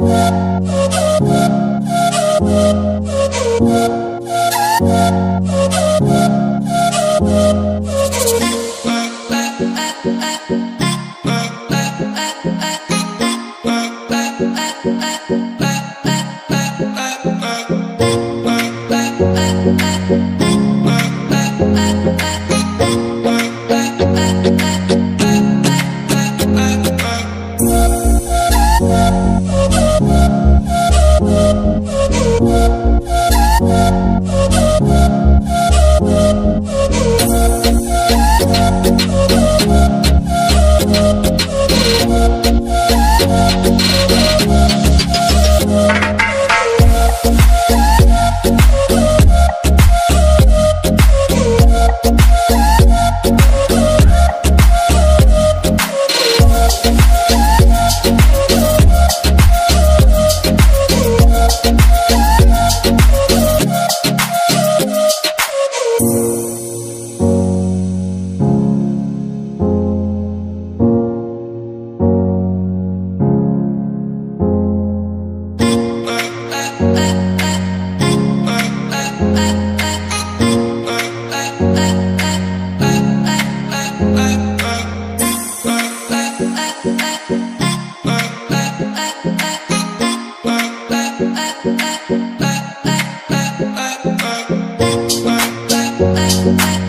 Música Bye.